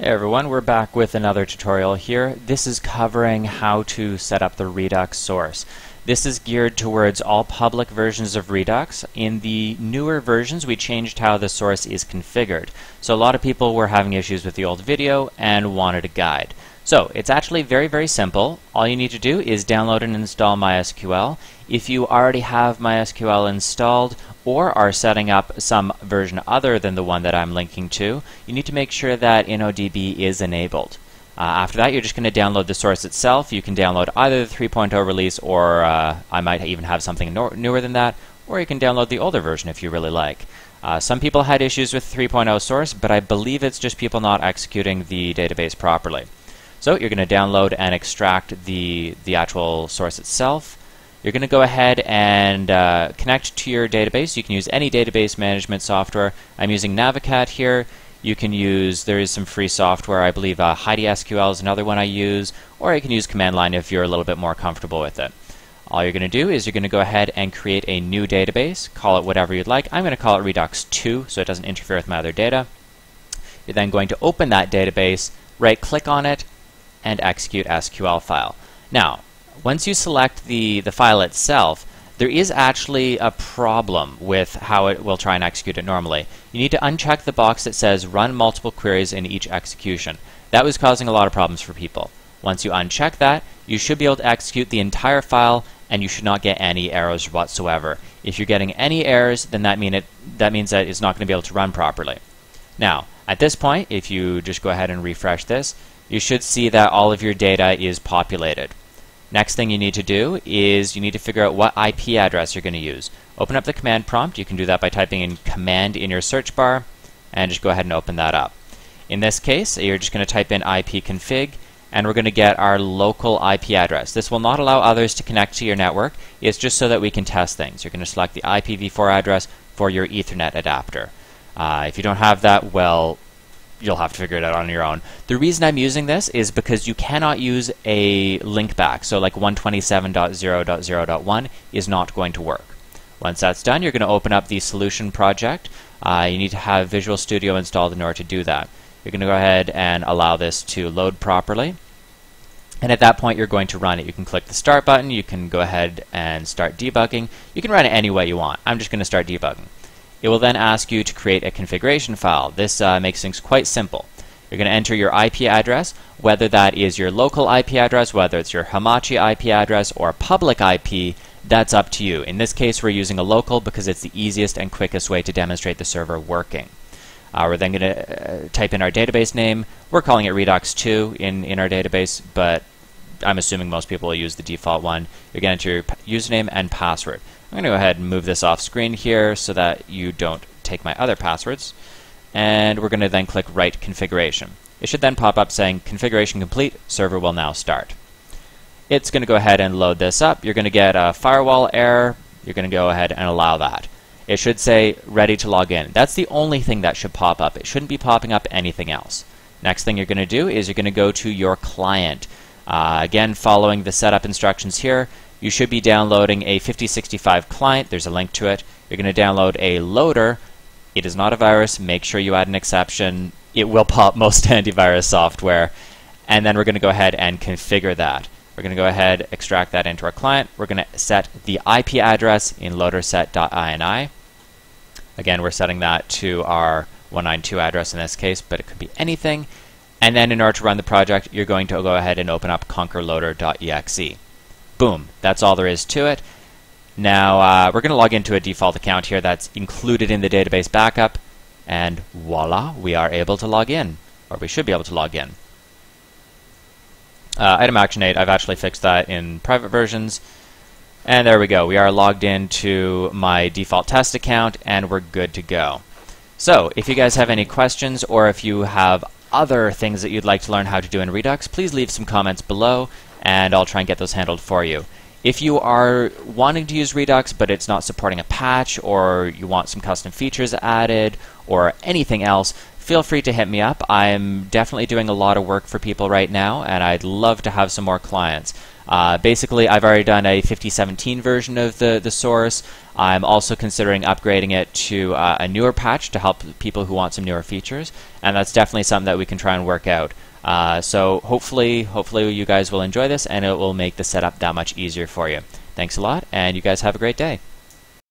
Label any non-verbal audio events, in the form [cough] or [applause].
Hey everyone, we're back with another tutorial here. This is covering how to set up the Redux source. This is geared towards all public versions of Redux. In the newer versions, we changed how the source is configured. So a lot of people were having issues with the old video and wanted a guide. So it's actually very, very simple. All you need to do is download and install MySQL. If you already have MySQL installed or are setting up some version other than the one that I'm linking to, you need to make sure that InnoDB is enabled. Uh, after that, you're just going to download the source itself. You can download either the 3.0 release, or uh, I might even have something newer than that, or you can download the older version if you really like. Uh, some people had issues with 3.0 source, but I believe it's just people not executing the database properly. So you're going to download and extract the, the actual source itself. You're going to go ahead and uh, connect to your database. You can use any database management software. I'm using Navicat here. You can use, there is some free software. I believe uh, HeidiSQL is another one I use, or you can use command line if you're a little bit more comfortable with it. All you're going to do is you're going to go ahead and create a new database. Call it whatever you'd like. I'm going to call it Redux 2 so it doesn't interfere with my other data. You're then going to open that database, right click on it, and execute SQL file. Now, once you select the, the file itself, there is actually a problem with how it will try and execute it normally. You need to uncheck the box that says run multiple queries in each execution. That was causing a lot of problems for people. Once you uncheck that, you should be able to execute the entire file and you should not get any errors whatsoever. If you're getting any errors, then that, mean it, that means that it's not going to be able to run properly. Now, at this point, if you just go ahead and refresh this, you should see that all of your data is populated. Next thing you need to do is you need to figure out what IP address you're going to use. Open up the command prompt. You can do that by typing in command in your search bar and just go ahead and open that up. In this case, you're just going to type in ipconfig and we're going to get our local IP address. This will not allow others to connect to your network. It's just so that we can test things. You're going to select the IPv4 address for your Ethernet adapter. Uh, if you don't have that, well, you'll have to figure it out on your own. The reason I'm using this is because you cannot use a link back. So like 127.0.0.1 is not going to work. Once that's done, you're going to open up the solution project. Uh, you need to have Visual Studio installed in order to do that. You're going to go ahead and allow this to load properly. And at that point, you're going to run it. You can click the Start button. You can go ahead and start debugging. You can run it any way you want. I'm just going to start debugging. It will then ask you to create a configuration file. This uh, makes things quite simple. You're going to enter your IP address, whether that is your local IP address, whether it's your Hamachi IP address or public IP, that's up to you. In this case, we're using a local because it's the easiest and quickest way to demonstrate the server working. Uh, we're then going to uh, type in our database name. We're calling it Redux 2 in, in our database, but I'm assuming most people will use the default one. You're going to enter your username and password. I'm going to go ahead and move this off screen here so that you don't take my other passwords. And we're going to then click Write Configuration. It should then pop up saying Configuration complete, server will now start. It's going to go ahead and load this up. You're going to get a firewall error. You're going to go ahead and allow that. It should say ready to log in. That's the only thing that should pop up. It shouldn't be popping up anything else. Next thing you're going to do is you're going to go to your client. Uh, again, following the setup instructions here, you should be downloading a 5065 client. There's a link to it. You're going to download a loader. It is not a virus. Make sure you add an exception. It will pop [laughs] most antivirus software. And then we're going to go ahead and configure that. We're going to go ahead, and extract that into our client. We're going to set the IP address in loaderset.ini. Again, we're setting that to our 192 address in this case, but it could be anything. And then in order to run the project, you're going to go ahead and open up conquerloader.exe. Boom, that's all there is to it. Now, uh, we're going to log into a default account here that's included in the database backup, and voila, we are able to log in, or we should be able to log in. Uh, item eight. I've actually fixed that in private versions. And there we go. We are logged into my default test account, and we're good to go. So, if you guys have any questions, or if you have other things that you'd like to learn how to do in Redux, please leave some comments below and I'll try and get those handled for you. If you are wanting to use Redux but it's not supporting a patch or you want some custom features added or anything else, feel free to hit me up. I'm definitely doing a lot of work for people right now, and I'd love to have some more clients. Uh, basically, I've already done a 5017 version of the, the source. I'm also considering upgrading it to uh, a newer patch to help people who want some newer features, and that's definitely something that we can try and work out. Uh, so hopefully, hopefully you guys will enjoy this, and it will make the setup that much easier for you. Thanks a lot, and you guys have a great day.